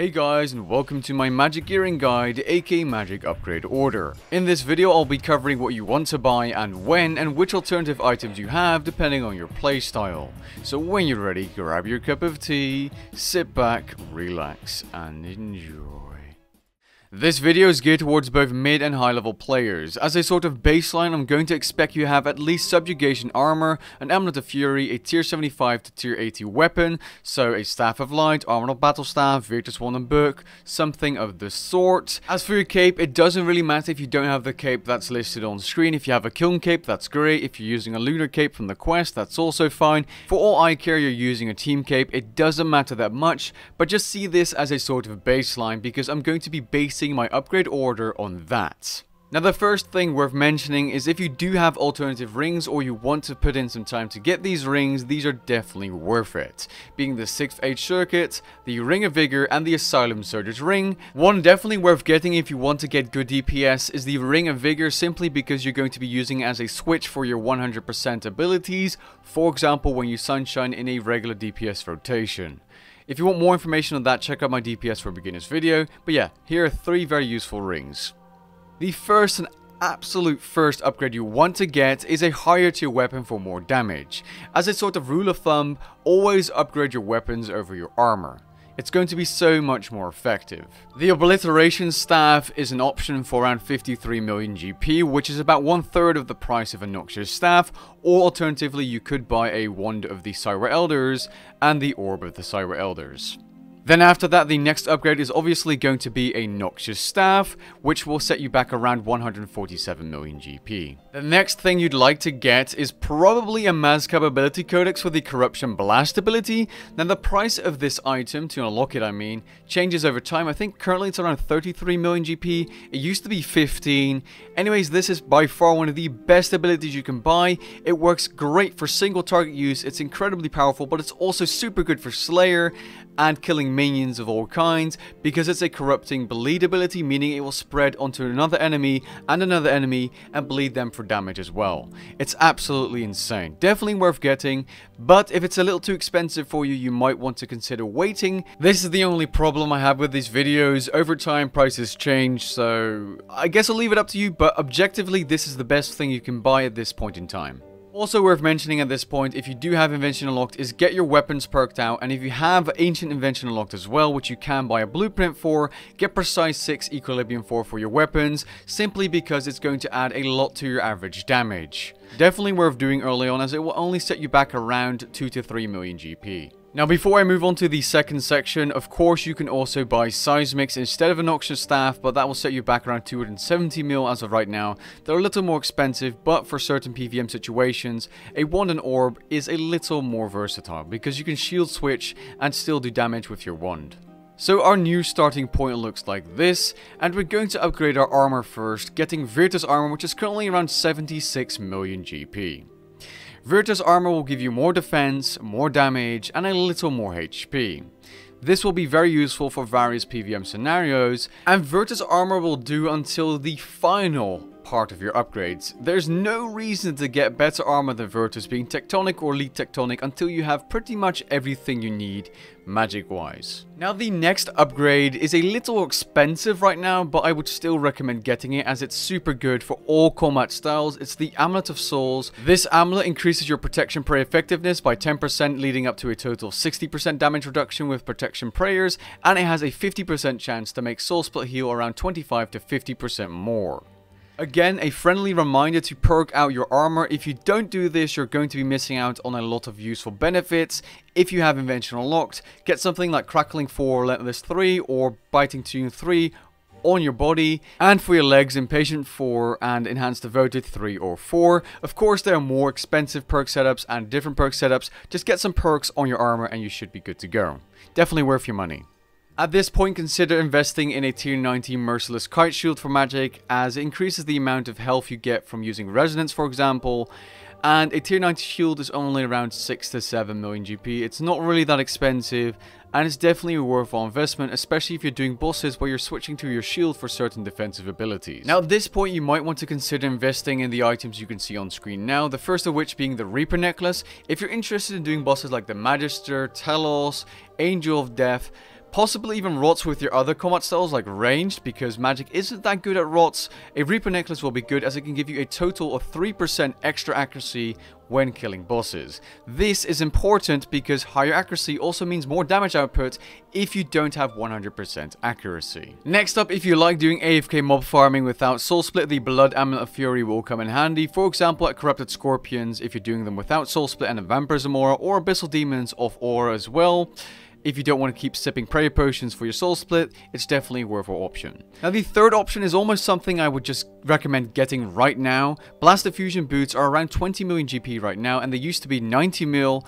Hey guys and welcome to my magic gearing guide aka magic upgrade order. In this video I'll be covering what you want to buy and when and which alternative items you have depending on your playstyle. So when you're ready grab your cup of tea, sit back, relax and enjoy. This video is geared towards both mid and high level players. As a sort of baseline, I'm going to expect you have at least subjugation armor, an amulet of fury, a tier 75 to tier 80 weapon, so a staff of light, Armadyl battle staff, Virtus book, something of the sort. As for your cape, it doesn't really matter if you don't have the cape that's listed on screen. If you have a kiln cape, that's great. If you're using a lunar cape from the quest, that's also fine. For all I care, you're using a team cape. It doesn't matter that much, but just see this as a sort of baseline because I'm going to be basing basing my upgrade order on that. Now the first thing worth mentioning is if you do have alternative rings or you want to put in some time to get these rings, these are definitely worth it. Being the 6th Age Circuit, the Ring of Vigor and the Asylum Surgeon's Ring. One definitely worth getting if you want to get good DPS is the Ring of Vigor simply because you're going to be using it as a switch for your 100% abilities, for example when you sunshine in a regular DPS rotation. If you want more information on that, check out my DPS for beginners video. But yeah, here are three very useful rings. The first and absolute first upgrade you want to get is a higher tier weapon for more damage. As a sort of rule of thumb, always upgrade your weapons over your armor it's going to be so much more effective. The Obliteration Staff is an option for around 53 million GP, which is about one third of the price of a Noxious Staff, or alternatively you could buy a Wand of the Cywir Elders and the Orb of the Cywir Elders. Then after that, the next upgrade is obviously going to be a Noxious Staff, which will set you back around 147 million GP. The next thing you'd like to get is probably a Mazcab ability codex for the Corruption Blast ability. Now the price of this item, to unlock it I mean, changes over time. I think currently it's around 33 million GP. It used to be 15. Anyways, this is by far one of the best abilities you can buy. It works great for single target use. It's incredibly powerful, but it's also super good for Slayer and killing minions of all kinds because it's a corrupting bleed ability meaning it will spread onto another enemy and another enemy and bleed them for damage as well. It's absolutely insane. Definitely worth getting but if it's a little too expensive for you you might want to consider waiting. This is the only problem I have with these videos. Over time prices change so I guess I'll leave it up to you but objectively this is the best thing you can buy at this point in time. Also worth mentioning at this point, if you do have Invention Unlocked, is get your weapons perked out, and if you have Ancient Invention Unlocked as well, which you can buy a blueprint for, get Precise 6 Equilibrium 4 for your weapons, simply because it's going to add a lot to your average damage. Definitely worth doing early on as it will only set you back around 2 to 3 million GP. Now before I move on to the second section, of course you can also buy Seismics instead of a Noxious Staff, but that will set you back around 270 mil as of right now. They're a little more expensive, but for certain PVM situations, a Wand and Orb is a little more versatile, because you can shield switch and still do damage with your wand. So our new starting point looks like this, and we're going to upgrade our armor first, getting Virtus armor which is currently around 76 million GP. Virtus armor will give you more defense, more damage, and a little more HP. This will be very useful for various PVM scenarios, and Virtus armor will do until the final part of your upgrades. There's no reason to get better armor than Virtus being Tectonic or Elite Tectonic until you have pretty much everything you need magic wise. Now the next upgrade is a little expensive right now but I would still recommend getting it as it's super good for all combat styles. It's the Amulet of Souls. This amulet increases your protection prayer effectiveness by 10% leading up to a total 60% damage reduction with protection prayers and it has a 50% chance to make soul split heal around 25 to 50% more. Again, a friendly reminder to perk out your armor. If you don't do this, you're going to be missing out on a lot of useful benefits. If you have Invention unlocked, get something like Crackling 4, Relentless 3, or Biting Tune 3 on your body, and for your legs, Impatient 4 and Enhanced Devoted 3 or 4. Of course, there are more expensive perk setups and different perk setups. Just get some perks on your armor and you should be good to go. Definitely worth your money. At this point, consider investing in a tier 90 Merciless Kite Shield for magic, as it increases the amount of health you get from using Resonance, for example, and a tier 90 shield is only around 6 to 7 million GP. It's not really that expensive, and it's definitely a worthwhile investment, especially if you're doing bosses where you're switching to your shield for certain defensive abilities. Now at this point you might want to consider investing in the items you can see on screen now, the first of which being the Reaper Necklace. If you're interested in doing bosses like the Magister, Telos, Angel of Death, Possibly even rots with your other combat styles like ranged because magic isn't that good at rots. A Reaper necklace will be good as it can give you a total of 3% extra accuracy when killing bosses. This is important because higher accuracy also means more damage output if you don't have 100% accuracy. Next up, if you like doing AFK mob farming without Soul Split, the Blood Amulet of Fury will come in handy. For example, at Corrupted Scorpions, if you're doing them without Soul Split and a Vampirism Zamora, or Abyssal Demons of Aura as well. If you don't want to keep sipping prayer potions for your soul split, it's definitely a worthwhile option. Now the third option is almost something I would just recommend getting right now. Blast Diffusion boots are around 20 million GP right now and they used to be 90 mil.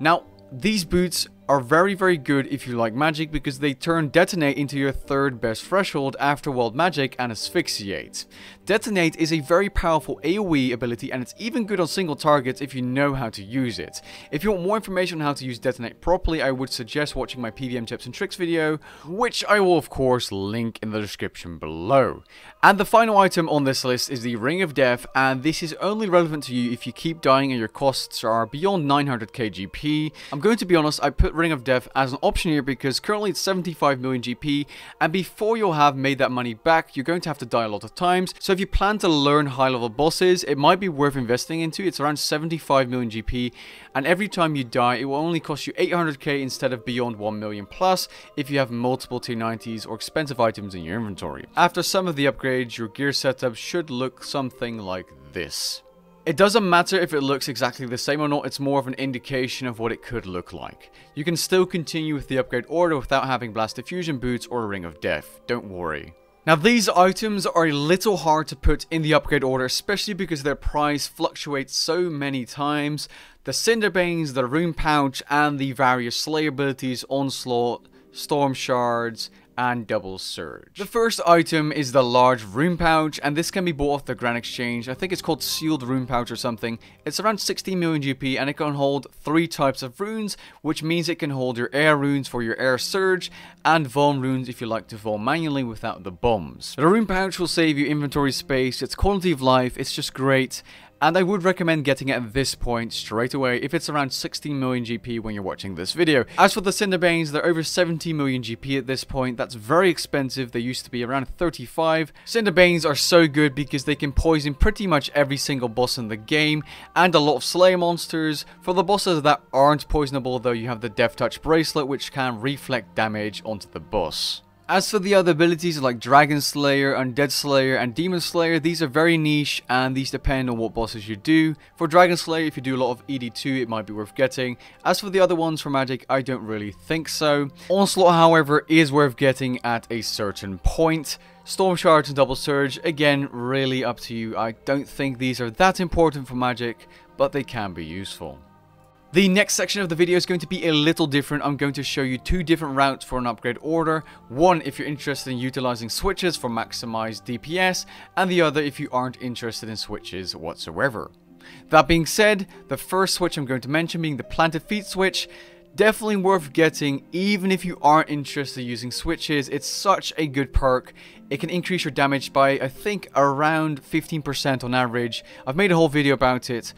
Now these boots are very very good if you like magic because they turn detonate into your third best threshold after wild magic and asphyxiate. Detonate is a very powerful AoE ability and it's even good on single targets if you know how to use it. If you want more information on how to use Detonate properly, I would suggest watching my PVM tips and tricks video, which I will of course link in the description below. And the final item on this list is the Ring of Death, and this is only relevant to you if you keep dying and your costs are beyond 900k GP. I'm going to be honest, I put Ring of Death as an option here because currently it's 75 million GP, and before you'll have made that money back, you're going to have to die a lot of times, so if you plan to learn high level bosses, it might be worth investing into. It's around 75 million GP, and every time you die, it will only cost you 800k instead of beyond 1 million plus if you have multiple T90s or expensive items in your inventory. After some of the upgrades, your gear setup should look something like this. It doesn't matter if it looks exactly the same or not, it's more of an indication of what it could look like. You can still continue with the upgrade order without having Blast Diffusion boots or Ring of Death, don't worry. Now these items are a little hard to put in the upgrade order, especially because their price fluctuates so many times. The Cinderbanes, the Rune Pouch, and the various Slayer abilities, Onslaught, Storm Shards, and double surge. The first item is the large rune pouch and this can be bought off the Grand Exchange. I think it's called sealed rune pouch or something. It's around 16 million GP and it can hold three types of runes which means it can hold your air runes for your air surge and Vuln runes if you like to Vuln manually without the bombs. The rune pouch will save you inventory space, it's quality of life, it's just great and I would recommend getting it at this point straight away if it's around 16 million GP when you're watching this video. As for the Cinderbanes, they're over 70 million GP at this point. That's very expensive. They used to be around 35. Cinderbanes are so good because they can poison pretty much every single boss in the game and a lot of Slayer monsters. For the bosses that aren't poisonable though, you have the Death Touch Bracelet which can reflect damage onto the boss. As for the other abilities like Dragon Slayer, Undead Slayer, and Demon Slayer, these are very niche and these depend on what bosses you do. For Dragon Slayer, if you do a lot of ED2, it might be worth getting. As for the other ones for Magic, I don't really think so. Onslaught, however, is worth getting at a certain point. Storm Shards and Double Surge, again, really up to you. I don't think these are that important for Magic, but they can be useful. The next section of the video is going to be a little different. I'm going to show you two different routes for an upgrade order. One if you're interested in utilizing switches for maximized DPS, and the other if you aren't interested in switches whatsoever. That being said, the first switch I'm going to mention being the planted feet switch, definitely worth getting even if you aren't interested in using switches. It's such a good perk. It can increase your damage by I think around 15% on average. I've made a whole video about it.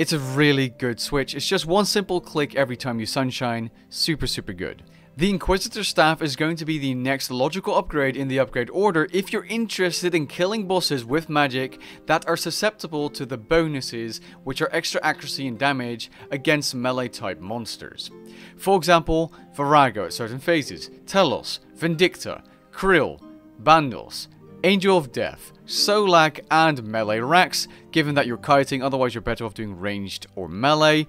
It's a really good switch. It's just one simple click every time you sunshine. Super, super good. The Inquisitor Staff is going to be the next logical upgrade in the upgrade order if you're interested in killing bosses with magic that are susceptible to the bonuses, which are extra accuracy and damage against melee type monsters. For example, Vorago at certain phases, Telos, Vindicta, K'ril, Bandos, Angel of Death, Solak, and Melee Rex, given that you're kiting, otherwise you're better off doing ranged or melee.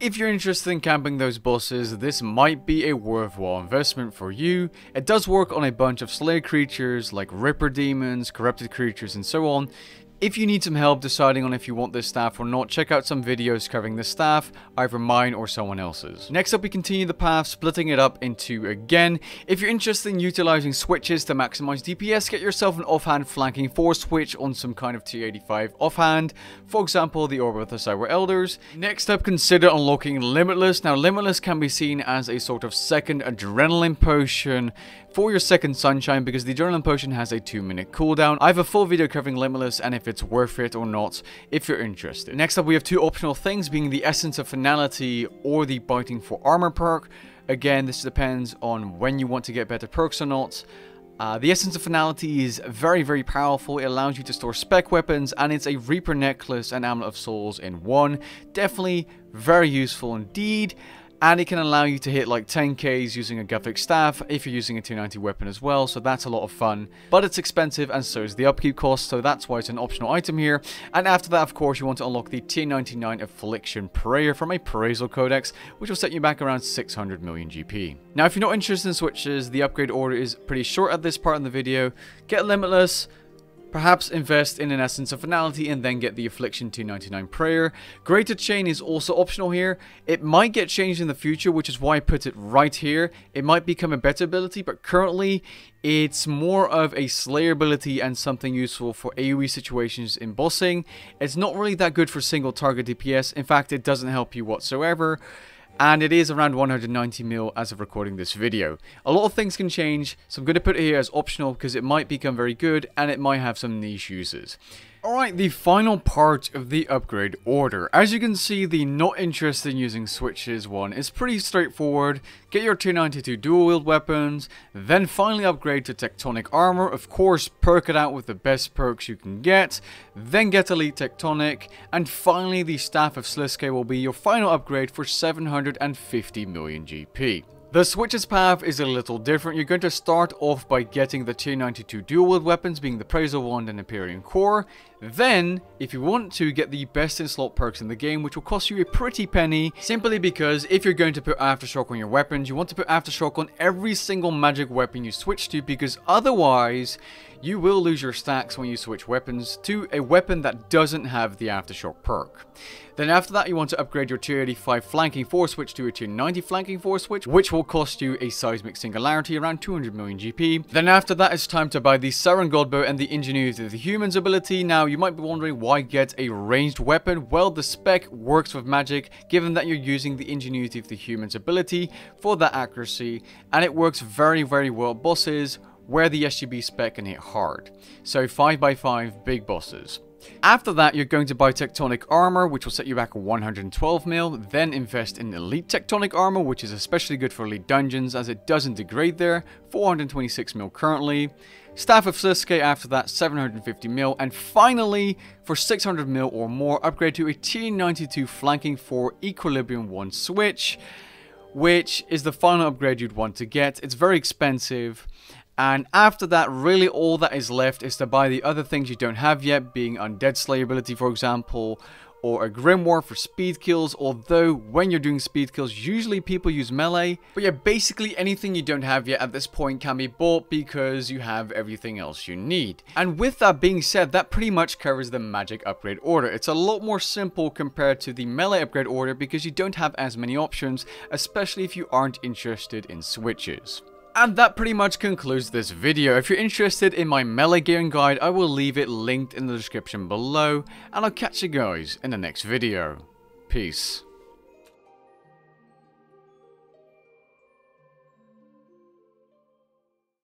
If you're interested in camping those bosses, this might be a worthwhile investment for you. It does work on a bunch of Slayer creatures like Ripper Demons, Corrupted creatures, and so on, if you need some help deciding on if you want this staff or not, check out some videos covering this staff, either mine or someone else's. Next up we continue the path, splitting it up into again. If you're interested in utilizing switches to maximize DPS, get yourself an offhand flanking force switch on some kind of T85 offhand, for example the Orb of the Cywir Elders. Next up consider unlocking Limitless. Now Limitless can be seen as a sort of second adrenaline potion for your second sunshine because the adrenaline potion has a 2 minute cooldown. I have a full video covering Limitless and if it's worth it or not if you're interested. Next up we have two optional things being the Essence of Finality or the Biting for Armor perk. Again, this depends on when you want to get better perks or not. Uh, the Essence of Finality is very, very powerful. It allows you to store spec weapons, and it's a Reaper Necklace and Amulet of Souls in one. Definitely very useful indeed and it can allow you to hit like 10k's using a Guthix staff if you're using a 290 weapon as well, so that's a lot of fun. But it's expensive and so is the upkeep cost, so that's why it's an optional item here. And after that, of course, you want to unlock the T99 Affliction Prayer from a Praesul Codex, which will set you back around 600 million GP. Now, if you're not interested in switches, the upgrade order is pretty short at this part in the video. Get Limitless, Perhaps invest in an Essence of Finality and then get the Affliction 299 Prayer. Greater Chain is also optional here. It might get changed in the future, which is why I put it right here. It might become a better ability, but currently it's more of a Slayer ability and something useful for AoE situations in bossing. It's not really that good for single target DPS. In fact, it doesn't help you whatsoever and it is around 190 mil as of recording this video. A lot of things can change, so I'm going to put it here as optional because it might become very good and it might have some niche uses. Alright, the final part of the upgrade order. As you can see, the not interested in using switches one is pretty straightforward. Get your 292 dual wield weapons, then finally upgrade to Tectonic Armor, of course perk it out with the best perks you can get, then get Elite Tectonic, and finally the Staff of Sliske will be your final upgrade for 750 million GP. The switch's path is a little different. You're going to start off by getting the T92 dual wield weapons, being the Praesul Wand and Imperium Core. Then, if you want to, get the best in slot perks in the game, which will cost you a pretty penny, simply because if you're going to put Aftershock on your weapons, you want to put Aftershock on every single magic weapon you switch to, because otherwise, you will lose your stacks when you switch weapons to a weapon that doesn't have the Aftershock perk. Then after that, you want to upgrade your tier 85 flanking force switch to a tier 90 flanking force switch, which will cost you a seismic singularity around 200 million GP. Then after that, it's time to buy the Seren Godbow and the Ingenuity of the Humans ability. Now, you might be wondering why get a ranged weapon? Well, the spec works with magic, given that you're using the Ingenuity of the Humans ability for that accuracy, and it works very, very well bosses, where the SGB spec can hit hard. So 5x5 big bosses. After that, you're going to buy Tectonic Armor, which will set you back 112 mil. Then invest in Elite Tectonic Armor, which is especially good for Elite Dungeons as it doesn't degrade there, 426 mil currently. Staff of Sliske after that, 750 mil. And finally, for 600 mil or more, upgrade to a T92 Flanking 4 Equilibrium 1 switch, which is the final upgrade you'd want to get. It's very expensive and after that, really all that is left is to buy the other things you don't have yet, being Undead Slayability for example, or a Grimoire for speed kills, although when you're doing speed kills, usually people use melee. But yeah, basically anything you don't have yet at this point can be bought because you have everything else you need. And with that being said, that pretty much covers the magic upgrade order. It's a lot more simple compared to the melee upgrade order because you don't have as many options, especially if you aren't interested in switches. And that pretty much concludes this video. If you're interested in my melee gearing guide, I will leave it linked in the description below. And I'll catch you guys in the next video. Peace.